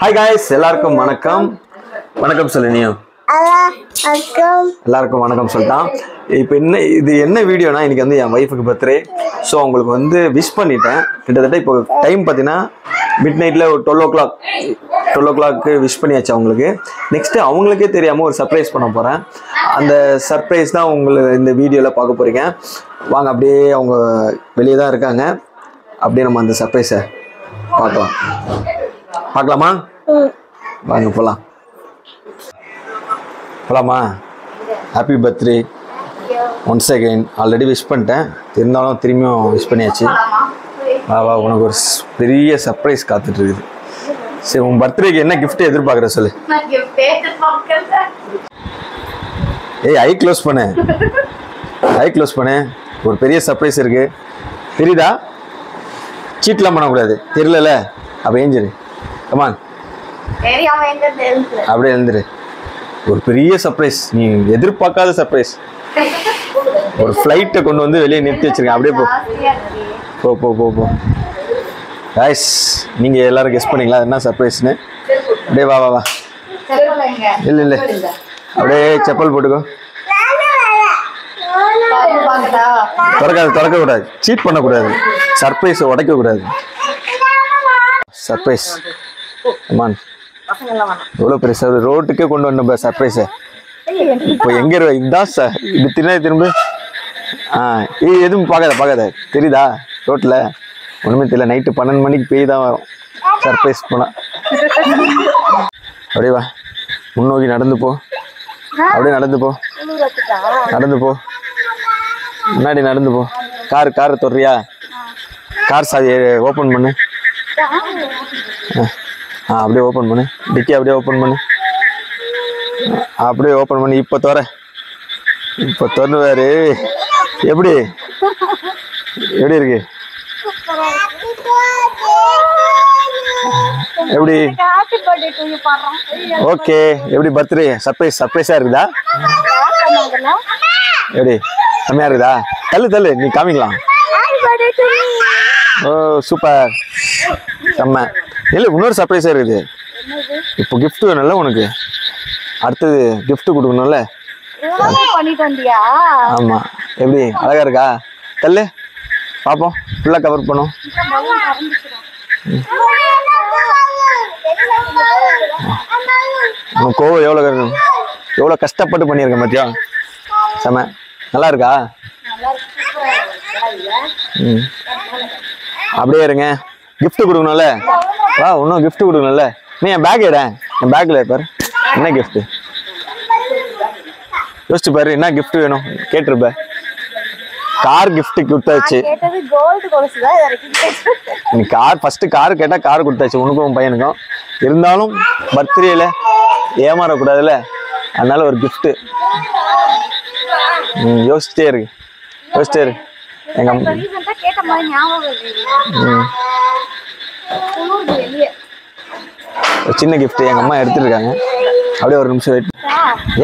Hi guys எல்லாருக்கும் வணக்கம். வணக்கம் சொல்லு நீயும். எல்லாருக்கும் வணக்கம் சொல்லிட்டான் இப்போ என்ன இது என்ன வீடியோனா இன்னைக்கு வந்து என் ஒய்ஃபுக்கு பர்த்டே ஸோ அவங்களுக்கு வந்து விஷ் பண்ணிட்டேன். கிட்டத்தட்ட இப்போ டைம் பார்த்தீங்கன்னா மிட் நைட்டில் ஒரு டுவெல் ஓ கிளாக் டுவெல் ஓ கிளாக்கு விஷ் பண்ணியாச்சு அவங்களுக்கு. நெக்ஸ்ட்டு அவங்களுக்கே தெரியாமல் ஒரு சர்ப்ரைஸ் பண்ண போகிறேன் அந்த சர்ப்ரைஸ் தான் உங்களை இந்த வீடியோவில் பார்க்க போகிறீங்க வாங்க அப்படியே அவங்க வெளியே தான் இருக்காங்க. அப்படியே நம்ம அந்த சர்ப்ரைஸை பார்க்கலாம். பார்க்கலாமா? வாங்க போகலாம் போகலாமா happy birthday once again already wish பண்ணிட்டேன். இருந்தாலும் திரும்பியும் விஷ் பண்ணியாச்சு. வா வா உனக்கு ஒரு பெரிய சர்ப்ரைஸ் காத்துட்டு இருக்குது சரி உன் பர்த்டேக்கு என்ன gift எதிர்பார்க்குற சொல்லு? ஏய் ஐ க்ளோஸ் பண்ணு. ஐ க்ளோஸ் பண்ணு. ஒரு பெரிய சர்ப்ரைஸ் இருக்கு. தெரியுதா? சீட்லாம் பண்ணக்கூடாது. தெரியல அப்போ ஏஞ்சிரு. தெரிஞ்சு அப்படியே எழுந்துரு. ஒரு பெரிய சர்ப்ரைஸ் நீ எதிர்பார்க்காத சர்ப்ரைஸ் ஒரு ஃப்ளைட்டை கொண்டு வந்து வெளியே நிறுத்தி வச்சிருக்கேன். அப்படியே போ. போ போ போ போ. காய்ஸ் நீங்க எல்லாரும் கெஸ் பண்ணீங்களா? என்ன சர்ப்ரைஸ்னு அப்படியே வா வா வா. இல்ல இல்ல. அப்படியே செப்பல் போட்டுக்கோ. திறக்காது திறக்க கூடாது. சீட் பண்ணக்கூடாது. சர்ப்ரைஸ் உடைக்க கூடாது சர்ப்ரைஸ் அம்மான் எவ்வளோ பெரிய சார் ரோட்டுக்கே கொண்டு வந்த சர்ப்ரைஸை இப்போ எங்க இதுதான் சார் இது திரும்ப திரும்ப. ஆ இது எதுவும் பார்க்காத பார்க்காத. தெரியுதா? ரோட்டில் ஒன்றுமே தெரியல. நைட்டு பன்னெண்டு மணிக்கு பெய் தான் வரும். சர்ப்ரைஸ் போனால் அப்படியே வா. முன்னோக்கி நடந்து போ. அப்படியே நடந்து போ. நடந்து போ. முன்னாடி நடந்து போ. கார் கார் தொடுறியா? கார் சாவி ஓப்பன் பண்ணு. ஆ. அப்படியே ஓப்பன் பண்ணு. டிக்கி அப்படியே ஓப்பன் பண்ணு. அப்படியே ஓப்பன் பண்ணி. இப்போ தோற. இப்போ திறந்துவாரு எப்படி? எப்படி இருக்கு? எப்படி? ஓகே எப்படி பர்த்டே சர்ப்ரைஸ் சர்ப்ரைஸாக இருக்குதா? எப்படி? செம்மையா இருக்குதா? தள்ளு தள்ளு. நீ காமிக்கலாம். ஓ சூப்பர் செம்ம. இல்லை இன்னொரு சர்ப்ரைஸாக இருக்குது. இப்போ gift வேணும்ல உனக்கு? அடுத்தது gift கொடுக்கணும்ல? ஆமாம் எப்படி? அழகா இருக்கா? தள்ளு. பார்ப்போம் ஃபுல்லாக கவர் பண்ணும் கோவம் எவ்வளோ எவ்வளோ கஷ்டப்பட்டு பண்ணியிருக்கேன் மத்தியம் செம. நல்லா இருக்கா? ம். அப்படியே இருங்க. gift கொடுக்கணும்ல? வா இன்னும் gift கொடுக்கணும்ல. நீ என் பேக் எட என் பேக்கில் பாரு. என்ன gift? யோசிச்சு பாரு என்ன gift வேணும்? கேட்டிருப்ப. கார் gift கொடுத்தாச்சு. நீ கார் ஃபர்ஸ்ட் கார் கேட்டா கார் கொடுத்தாச்சு உனக்கும் உன் பையனுக்கும். இருந்தாலும் பர்த்டேல ஏமாறக்கூடாதுல்ல. அதனால ஒரு ம் யோசிச்சிட்டே இருக்கு யோசிச்சிட்டே இருக்கு எங்க அம்மா ம் குளிருது வெளியே ஒரு சின்ன gift எங்க அம்மா எடுத்துருக்காங்க. அப்படியே ஒரு நிமிஷம் வெயிட்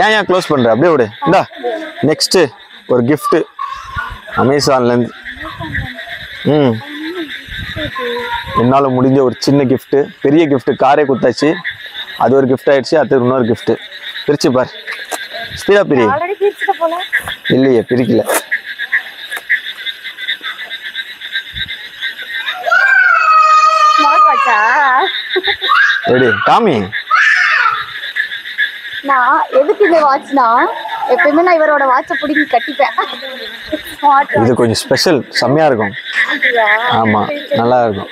ஏன் ஏன் க்ளோஸ் பண்ற? அப்படியே விடு. இந்தா நெக்ஸ்ட் ஒரு gift. அமேசான்ல இருந்து. ம். என்னால் முடிஞ்ச ஒரு சின்ன gift. பெரிய gift. காரே கொடுத்தாச்சு. அது ஒரு gift ஆயிடுச்சு அடுத்து இன்னொரு gift. பிரிச்சு பார். ஸ்பீடா பிரி. இல்லையே பிரிக்கல ஸ்மார்ட் வாட்சா எப்படி காமி நான் எதுக்கு இந்த வாட்ச்னா எப்பயுமே நான் இவரோட வாட்சை பிடிங்கி கட்டிப்பேன். இது கொஞ்சம் ஸ்பெஷல் செம்மையா இருக்கும். ஆமா நல்லா இருக்கும்.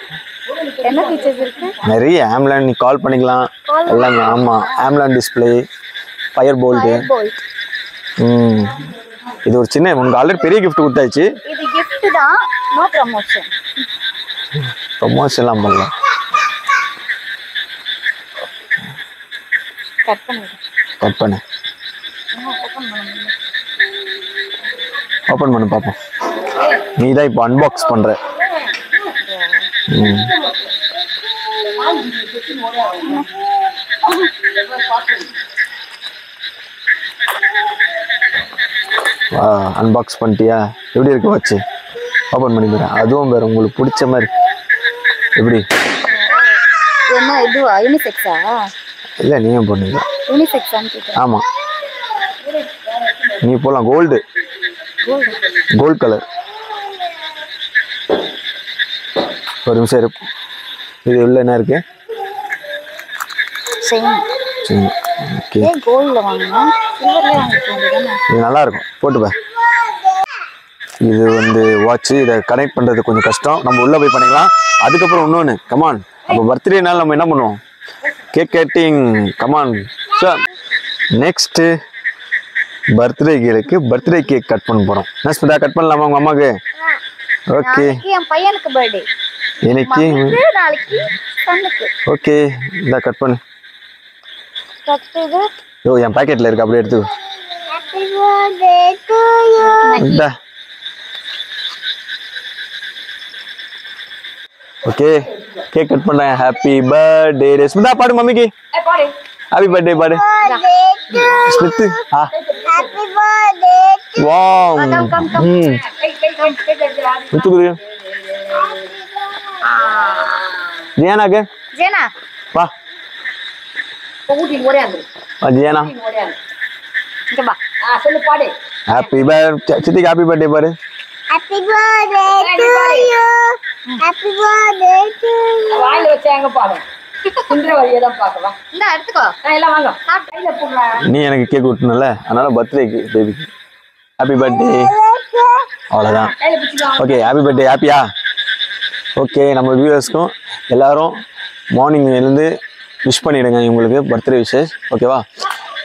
என்ன ஃபீச்சர்ஸ் இருக்கு? நிறைய ஆம்லான் நீ கால் பண்ணிக்கலாம். எல்லாமே ஆமாம் ஆம்லான் டிஸ்பிளே ஃபயர் போல்ட் ம். இது ஒரு சின்ன உனக்கு ஆல்ரெடி பெரிய gift கொடுத்தாச்சு. இது gift தான் நோ ப்ரமோஷன் ப்ரொமோஷன்லாம் பண்ணலாம். கட் பண்ணிடு கட் பண்ணு. ஓப்பன் பண்ணு. பார்ப்போம் நீ தான் இப்போ அன்பாக்ஸ் பண்ணுற அன்பாக்ஸ் பண்ணிட்டியா? எப்படி இருக்கு வச்சு? ஓப்பன் பண்ணி பாரு அதுவும் பாரு உங்களுக்கு பிடிச்ச மாதிரி. எப்படி? என்ன இதுவா? யூனிசெக்ஸா இல்லை நீ ஏன் கேட்குறேன் ஆமாம் நீ போகலாம் கோல்டு கோல்ட் கலர் ஒரு நிமிஷம் இரு. இது உள்ள என்ன இருக்கு? ஓகே இது நல்லா இருக்கும். போட்டுப்ப இது வந்து வாட்ச் இதை கனெக்ட் பண்ணுறது கொஞ்சம் கஷ்டம். நம்ம உள்ளே போய் பண்ணிக்கலாம். அதுக்கப்புறம் இன்னொன்று கமான் அப்போ பர்த்டேனால நம்ம என்ன பண்ணுவோம்? Cake cutting come on so next birthday cake birthday cake cut பண்ண போகிறோம் நெக்ஸ்ட் கட் பண்ணலாமா உங்கள் அம்மாவுக்கு ஓகே என் பையனுக்கு பர்த்டே இன்னைக்கு? ஓகே இந்த கட் பண்ணு. ஓ என் பாக்கெட்டில் இருக்கு அப்படியே எடுத்து ஹாப்பி பர்த்டே டு யூ இந்த ஓகே கேக் கட் பண்ணேன் ஹாப்பி பர்த்டே ஸ்மிதா பாடு மம்மிக்கு ஹாப்பி பர்த்டே பாடு ஸ்மித்து ஆ ஹாப்பி பர்த்டே வாவ் ம் முத்துக்குது ஜியானாக்கு ஜேனா வா வா ஜியானா இங்க வா ஹாப்பி பர்த் சித்திக்கு ஹாப்பி பர்த்டே பாரு happy birthday to you happy birthday to you வாயில வச்சா எங்க பாடும் நீ எனக்கு கேக் விட்டுனல அதனால பர்த்டேக்கு பேபிக்கு ஹாப்பி பர்த்டே அவ்வளோதான் ஓகே ஹாப்பி பர்த்டே ஹாப்பியா ஓகே நம்ம வியூவர்ஸ்க்கும் எல்லாரும் மார்னிங் எழுந்து விஷ் பண்ணிவிடுங்க இவங்களுக்கு பர்த்டே விஷஸ் ஓகேவா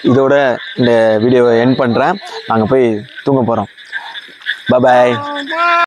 இதோட இந்த வீடியோவை என் பண்ணுறேன் நாங்கள் போய் தூங்க போகிறோம் பாய்